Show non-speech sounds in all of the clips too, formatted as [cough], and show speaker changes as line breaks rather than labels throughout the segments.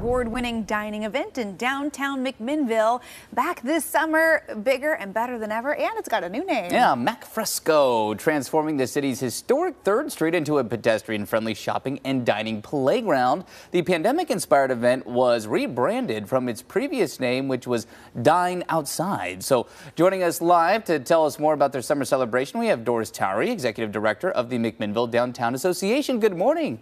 award-winning dining event in downtown McMinnville. Back this summer, bigger and better than ever, and it's got a new name.
Yeah, MacFresco, transforming the city's historic 3rd Street into a pedestrian-friendly shopping and dining playground. The pandemic-inspired event was rebranded from its previous name, which was Dine Outside. So joining us live to tell us more about their summer celebration, we have Doris Towery, Executive Director of the McMinnville Downtown Association. Good morning.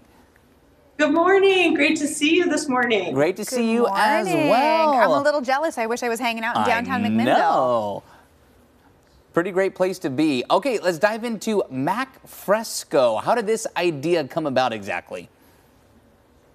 Good morning. Great to see you this morning.
Great to
Good
see you
morning.
as well.
I'm a little jealous. I wish I was hanging out in downtown
I
McMinnville.
know. Pretty great place to be. Okay, let's dive into MacFresco. How did this idea come about exactly?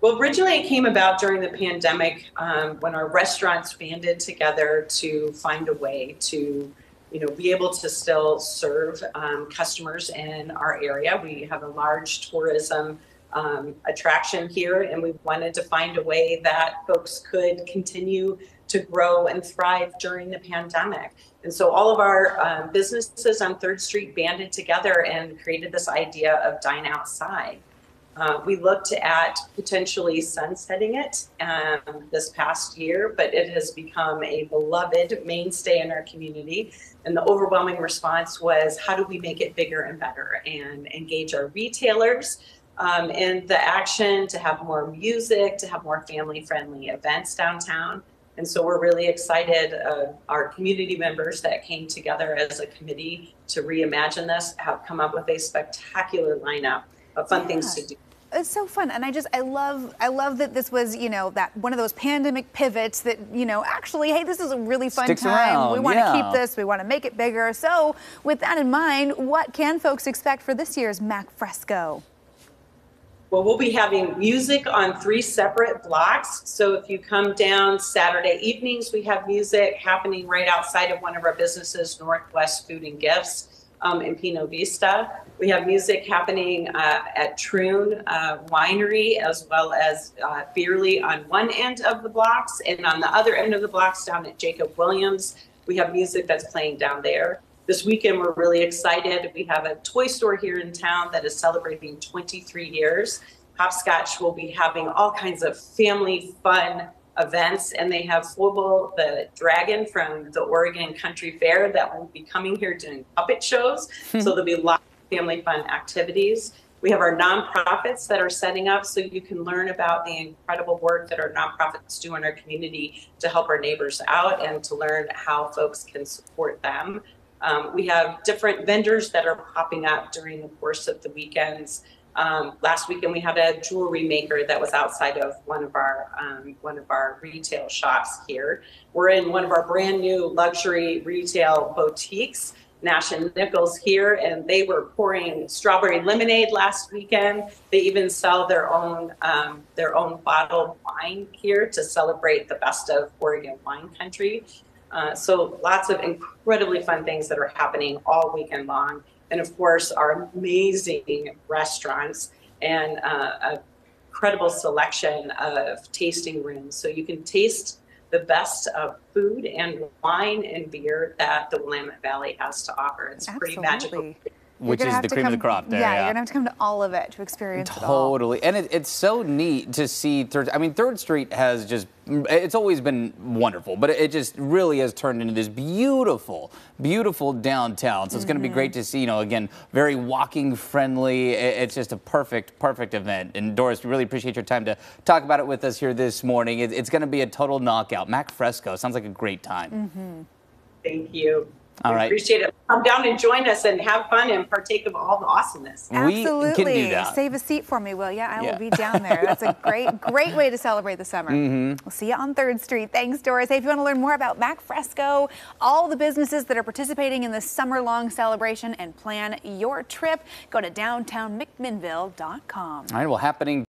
Well, originally it came about during the pandemic um, when our restaurants banded together to find a way to, you know, be able to still serve um, customers in our area. We have a large tourism um, attraction here, and we wanted to find a way that folks could continue to grow and thrive during the pandemic. And so all of our um, businesses on Third Street banded together and created this idea of dine outside. Uh, we looked at potentially sunsetting it um, this past year, but it has become a beloved mainstay in our community. And the overwhelming response was how do we make it bigger and better and engage our retailers um, in the action to have more music, to have more family friendly events downtown. And so we're really excited. Uh, our community members that came together as a committee to reimagine this have come up with a spectacular lineup of fun things to do.
It's so fun, and I just I love I love that this was you know that one of those pandemic pivots that you know actually hey this is a really fun
Sticks
time
around,
we want to
yeah.
keep this we want to make it bigger so with that in mind what can folks expect for this year's Mac Fresco?
Well, we'll be having music on three separate blocks. So if you come down Saturday evenings, we have music happening right outside of one of our businesses, Northwest Food and Gifts um, in Pino Vista. We have music happening uh, at Troon uh, Winery as well as uh, Bierly on one end of the blocks. And on the other end of the blocks down at Jacob Williams, we have music that's playing down there. This weekend, we're really excited. We have a toy store here in town that is celebrating 23 years. Hopscotch will be having all kinds of family fun events, and they have Flobel, the dragon from the Oregon Country Fair, that will be coming here doing puppet shows. Hmm. so there'll be lots of family fun activities. We have our nonprofits that are setting up so you can learn about the incredible work that our nonprofits do in our community to help our neighbors out and to learn how folks can support them. Um, we have different vendors that are popping up during the course of the weekends. Um, last weekend we had a jewelry maker that was outside of one of our um, one of our retail shops here. We're in one of our brand new luxury retail boutiques, Nash and Nichols here, and they were pouring strawberry lemonade last weekend. They even sell their own um, their own bottled wine here to celebrate the best of Oregon wine country. Uh, so lots of incredibly fun things that are happening all weekend long. And of course, our amazing restaurants and uh, a incredible selection of tasting rooms. So you can taste the best of food and wine and beer that the Willamette Valley has to offer. It's pretty magical.
Absolutely. You're
Which
gonna
is
have
the
to
cream of the
come-
crop there,
Yeah,
yeah.
you're gonna have to come to all of it to experience it.
Totally, and it, it's so neat to see Third. I mean, Third Street has just. It's always been wonderful, but it just really has turned into this beautiful, beautiful downtown. So it's going to be
Mm-hmm.
great to see. You know, again, very walking friendly. It's just a perfect, perfect event. And Doris, we really appreciate your time to talk about it with us here this morning. It's going to be a total knockout. MacFresco sounds like a great time.
Mm-hmm.
Thank you.
All
I
right.
Appreciate it. Come down and join us and have fun and partake of all the awesomeness.
We
Absolutely.
can do that.
Save a seat for me, will ya? I
Yeah.
will be down there. That's a great, [laughs] great way to celebrate the summer.
Mm-hmm.
We'll see you on 3rd Street. Thanks, Doris. Hey, if you want to learn more about MacFresco, all the businesses that are participating in this summer-long celebration and plan your trip, go to downtownmcminnville.com.
All right, well, happening.